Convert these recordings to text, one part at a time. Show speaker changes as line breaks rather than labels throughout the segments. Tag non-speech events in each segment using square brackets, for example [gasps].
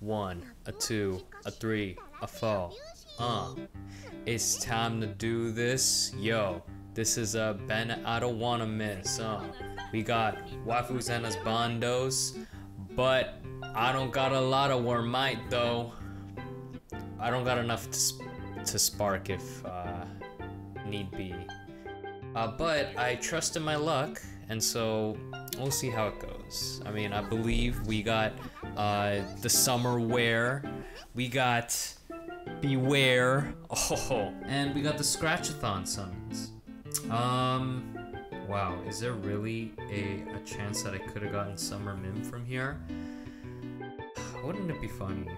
one, a two, a three, a four. Uh, it's time to do this. Yo, this is a Ben. I don't wanna miss. Uh, we got Waifu Zena's Bondos, but I don't got a lot of Wyrmite though. I don't got enough to, sp- to spark if uh, need be. Uh, but I trust in my luck, and so we'll see how it goes. I mean, I believe we got uh, the summer wear, we got beware, oh, and we got the scratchathon summons. Um, wow, is there really a, a chance that I could have gotten summer Mym from here? Wouldn't it be funny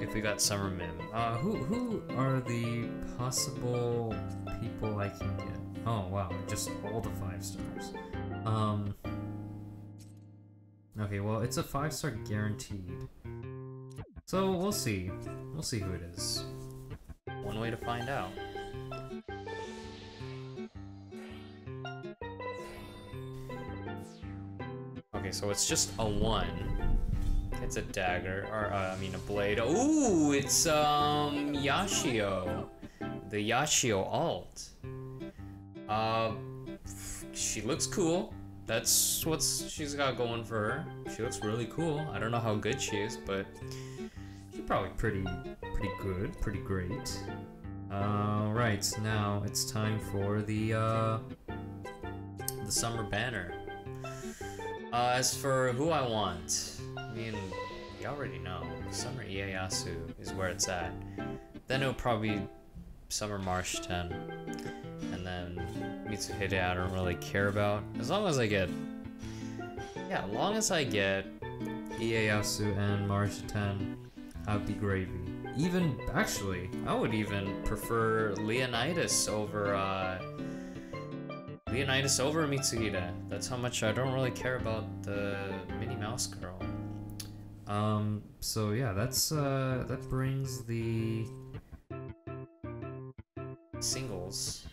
if we got summer Mym? Uh, who who are the possible people I can get? Oh wow, just all the five stars. Um. Okay, well it's a five star guaranteed. So we'll see. We'll see who it is. One way to find out. Okay, so it's just a one. It's a dagger, or uh, I mean a blade. Ooh, it's um Yashio, the Yashio alt. Uh, she looks cool. That's what she's got going for her. She looks really cool. I don't know how good she is, but she's probably pretty, pretty good, pretty great. All right, now it's time for the uh, the summer banner. Uh, as for who I want, I mean, you already know. Summer Ieyasu is where it's at. Then it'll probably Summer Marishiten. Then Mitsuhide I don't really care about. As long as I get... Yeah, as long as I get Ieyasu and Marishiten, I'd be gravy. Even, actually, I would even prefer Leonidas over, uh... Leonidas over Mitsuhide. That's how much I don't really care about the Minnie Mouse girl. Um, so yeah, that's, uh, that brings the singles.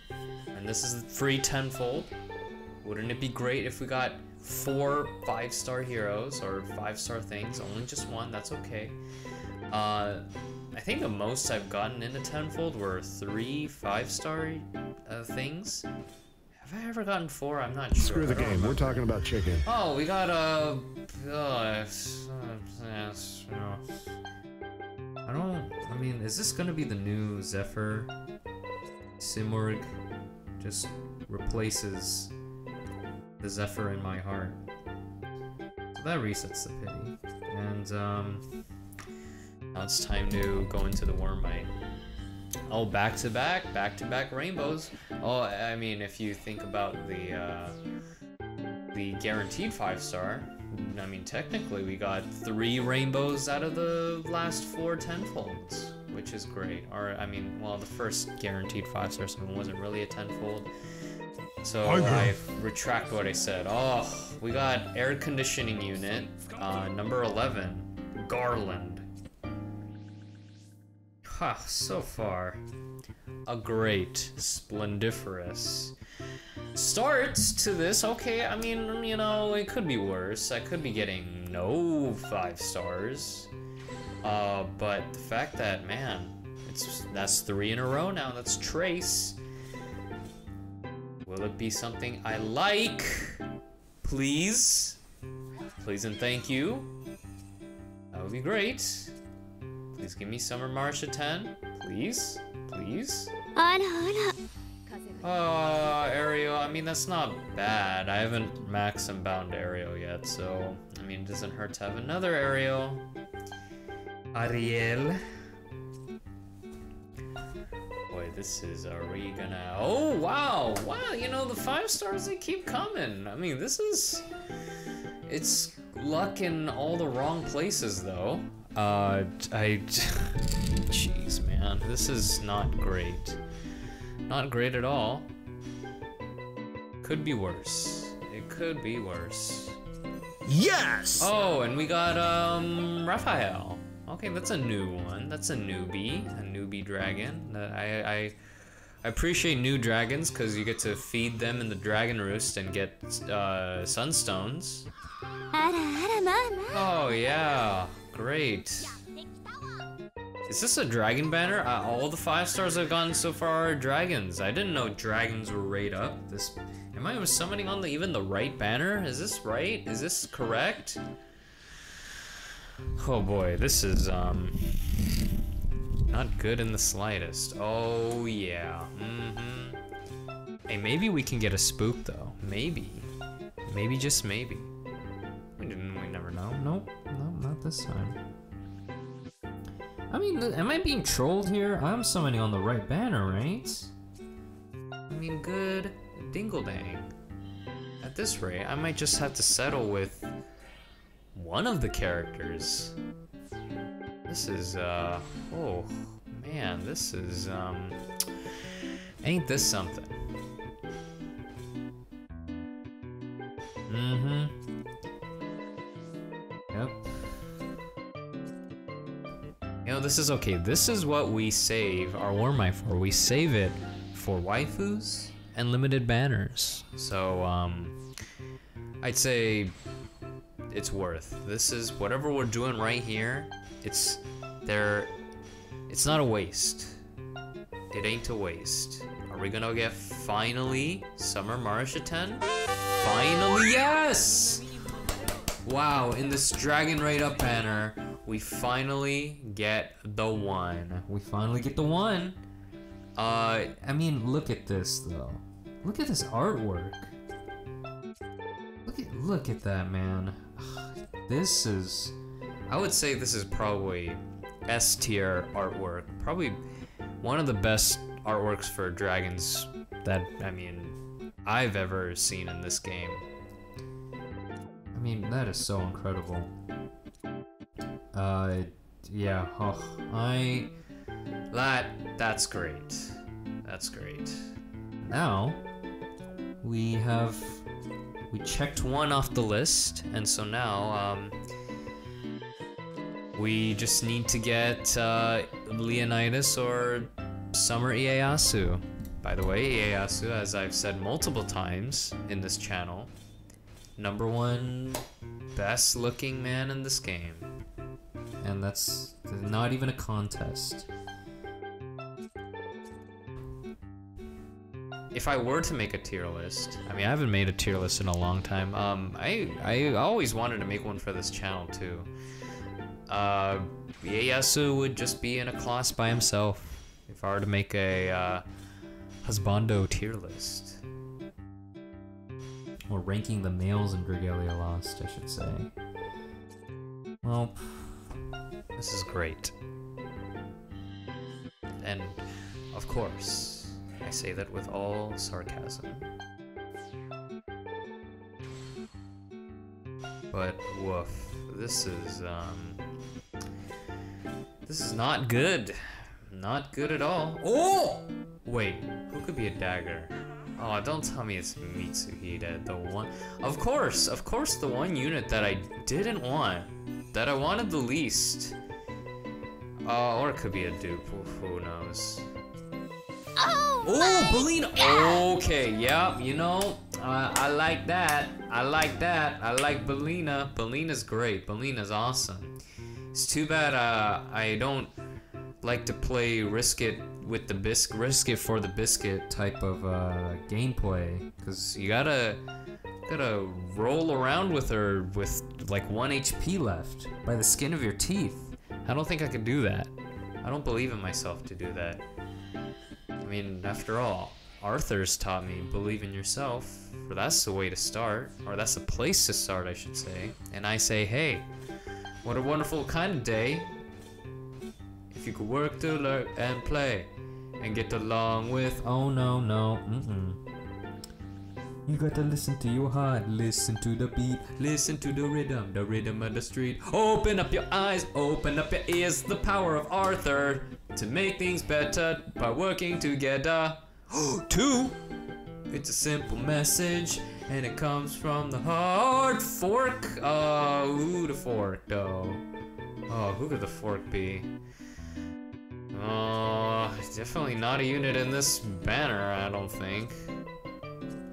And this is free tenfold. Wouldn't it be great if we got four five-star heroes or five-star things? Only just one, that's okay. Uh, I think the most I've gotten in a tenfold were three five-star uh, things. Have I ever gotten four? I'm not sure.
Screw the game. We're talking about chicken.
Oh, we got uh, uh, uh. I don't. I mean, is this gonna be the new Zephyr? Simurgh just replaces the Zephyr in my heart. So that resets the pity. And um, now it's time to go into the Wyrmite. Oh, back to back, back to back rainbows. Oh, I mean, if you think about the uh, the guaranteed five star, I mean, technically we got three rainbows out of the last four tenfolds, which is great. Or, I mean, well, the first guaranteed five star summon wasn't really a tenfold. So
I
retract what I said. Oh, we got air conditioning unit, uh, number 11, Garland. Ha, so far, a great, splendiferous start to this. Okay, I mean, you know, it could be worse. I could be getting no five stars. Uh, but the fact that, man, it's that's three in a row now. That's Trace. Will it be something I like? Please? Please and thank you. That would be great. Please give me Summer Marishiten. Please? Please? Uh, Aereo, I mean, that's not bad. I haven't max and bound Aereo yet, so, I mean, it doesn't hurt to have another Aereo. Ariel. Boy, this is, are we gonna, oh, wow, wow, you know, the five stars, they keep coming. I mean, this is, it's luck in all the wrong places, though. Uh, I, [laughs] jeez, man, this is not great. Not great at all. Could be worse. It could be worse.
Yes!
Oh, and we got um Raphael. Okay, that's a new one. That's a newbie, a newbie dragon. Uh, I, I, I appreciate new dragons because you get to feed them in the dragon roost and get uh, sunstones. Oh yeah, great. Is this a dragon banner? Uh, all the five stars I've gotten so far are dragons. I didn't know dragons were right up. This, am I summoning on the, even the right banner? Is this right? Is this correct? Oh boy, this is um not good in the slightest. Oh yeah. Mm-hmm. Hey, maybe we can get a spook though. Maybe. Maybe just maybe. We didn't. We never know. Nope. Nope. Not this time. I mean, am I being trolled here? I'm summoning on the right banner, right? I mean, good dingle dang. At this rate, I might just have to settle with one of the characters. This is, uh, oh, man, this is, um, ain't this something? Mm-hmm. Yep. You know, this is okay. This is what we save our Wyrmite for. We save it for waifus and limited banners. So, um, I'd say it's worth. This is whatever we're doing right here. It's there. It's not a waste. It ain't a waste. Are we gonna get finally Summer Marishiten? Finally, yes! Wow, in this Dragon Raid Up banner, we finally get the one. We finally get the one. Uh, I mean, look at this though. Look at this artwork. Look at look at that, man. This is, I would say this is probably S tier artwork. Probably one of the best artworks for dragons that I mean I've ever seen in this game. I mean, that is so incredible. Uh, yeah, oh, I... That, that's great. That's great. Now, we have... We checked one off the list, and so now, um... We just need to get, uh, Leonidas or Summer Ieyasu. By the way, Ieyasu, as I've said multiple times in this channel, number one best looking man in this game. And that's not even a contest. If I were to make a tier list, I mean, I haven't made a tier list in a long time. Um, I I always wanted to make one for this channel too. Uh, Ieyasu would just be in a class by himself. If I were to make a uh, husbando tier list. Or ranking the males in Dragalia Lost, I should say. Well, this is great. And, of course, I say that with all sarcasm. But, woof, this is, um... This is not good. Not good at all. Oh! Wait, who could be a dagger? Oh, don't tell me it's Mitsuhide, the one. Of course, of course, the one unit that I didn't want, that I wanted the least. Uh, or it could be a dupe. Who knows?
Oh,
Oh, Belina. Okay, yeah, you know, uh, I like that. I like that. I like Belina. Belina's great. Belina's awesome. It's too bad uh, I don't like to play risk it with the biscuit, risk it for the biscuit type of uh, gameplay, because you gotta gotta roll around with her with like one HP left by the skin of your teeth. I don't think I could do that. I don't believe in myself to do that. I mean, after all, Arthur's taught me believe in yourself, for that's the way to start, or that's the place to start, I should say. And I say, hey, what a wonderful kind of day if you could work to learn and play and get along with. Oh no, no, mm-mm. You gotta listen to your heart, listen to the beat, listen to the rhythm, the rhythm of the street. Open up your eyes, open up your ears, the power of Arthur to make things better by working together. [gasps] Two, it's a simple message and it comes from the hard Fork, uh, who the fork though? Oh, who could the fork be? Oh, definitely not a unit in this banner, I don't think.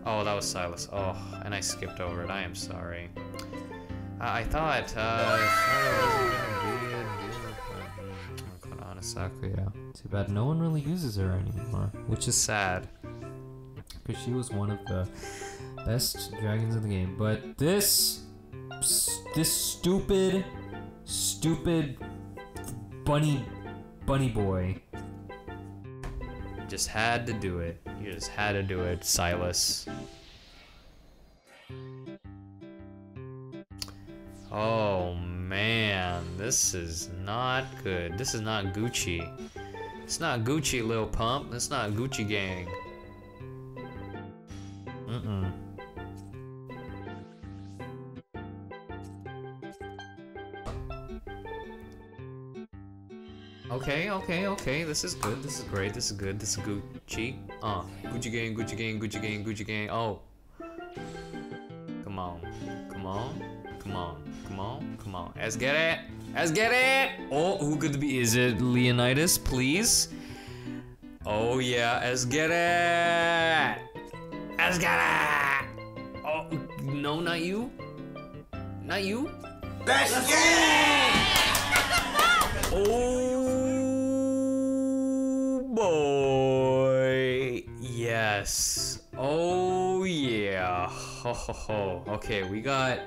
Oh, that was Silas. Oh, and I skipped over it. I am sorry. I, I thought, uh, Sakuya. Too bad no one really uses her anymore, which is sad. Because she was one of the best dragons in the game. But this, this stupid, stupid bunny, bunny boy just had to do it. You just had to do it, Silas. Oh man, this is not good. This is not Gucci. It's not Gucci, Lil Pump. It's not Gucci Gang. Mm-mm. Okay, okay, okay. This is good. This is great. This is good. This is Gucci. Uh, Gucci Gang, Gucci Gang, Gucci Gang, Gucci Gang. Oh. Come on. Let's get it. Let's get it. Oh, who could it be? Is it Leonidas, please? Oh, yeah. Let's get it. Let's get it. Oh, no, not you. Not you.
Let's get it!
Oh boy. Yes. Oh yeah. Ho ho ho. Okay, we got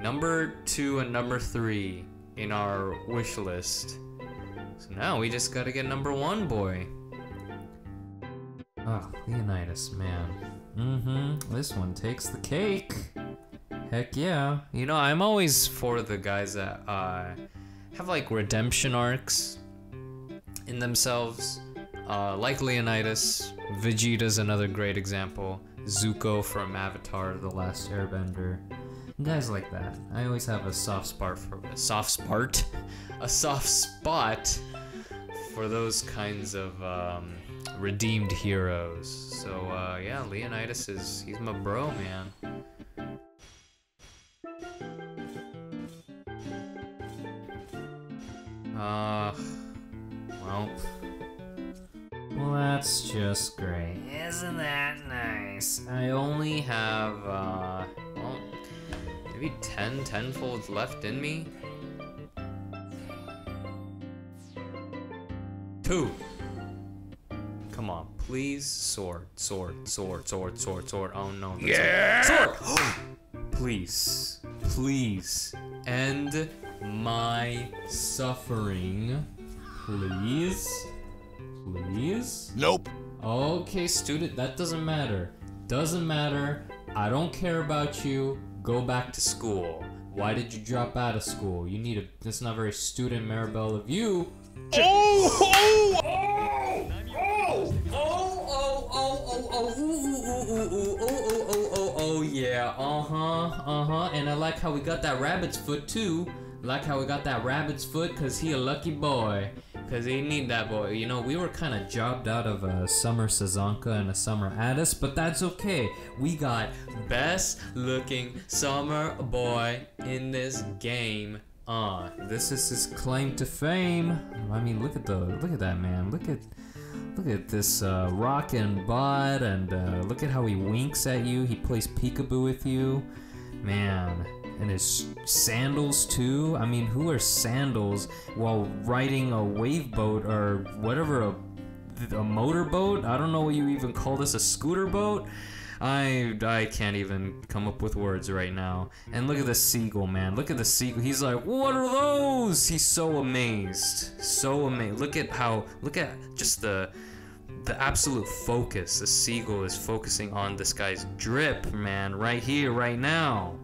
number two and number three in our wish list. So now we just gotta get number one, boy. Oh, Leonidas, man. Mm-hmm. This one takes the cake. Heck yeah. You know, I'm always for the guys that uh have like redemption arcs in themselves. Uh, like Leonidas, Vegeta's another great example. Zuko from Avatar: The Last Airbender. Guys like that. I always have a soft spot for a soft spot, a soft spot for those kinds of um, redeemed heroes. So uh, yeah, Leonidas is he's my bro, man. Uh, well, well, that's just great. Isn't that nice? I only have, uh, maybe 10 tenfolds left in me. Two. Come on, please. Sword, sword, sword, sword, sword, sword. Oh no.
Yeah!
Sword! [gasps] please, please, end my suffering. Please? Please?
Nope.
Okay, student, that doesn't matter. Doesn't matter. I don't care about you. Go back to school. Why did you drop out of school? You need a. That's not very student Maribelle of you.
Oh! Oh! Oh! Oh!
Oh, oh, oh, oh, oh, ooh, ooh, ooh, ooh, oh, oh, oh, oh, oh, yeah, uh-huh, uh-huh, and I like how we got that rabbit's foot, too. Like how we got that rabbit's foot, cause he a lucky boy. Cause he need that boy. You know, we were kind of jobbed out of a summer Sazanka and a summer Addis, but that's okay. We got best looking summer boy in this game. Uh, this is his claim to fame. I mean, look at the, look at that man. Look at, look at this uh, rockin' bod, and uh, look at how he winks at you. He plays peekaboo with you, man. And his sandals too. I mean, who wears sandals while riding a wave boat or whatever a, a motorboat? I don't know what you even call this. A scooter boat? I I can't even come up with words right now. And look at the seagull, man. Look at the seagull. He's like, what are those? He's so amazed, so amazed. Look at how. Look at just the the absolute focus. The seagull is focusing on this guy's drip, man. Right here, right now.